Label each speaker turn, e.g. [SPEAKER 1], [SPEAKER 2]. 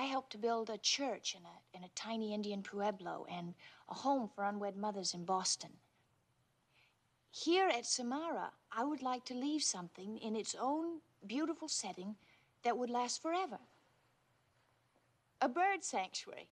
[SPEAKER 1] I helped to build a church in a, in a tiny Indian pueblo and a home for unwed mothers in Boston. Here at Samara, I would like to leave something in its own beautiful setting that would last forever. A bird sanctuary.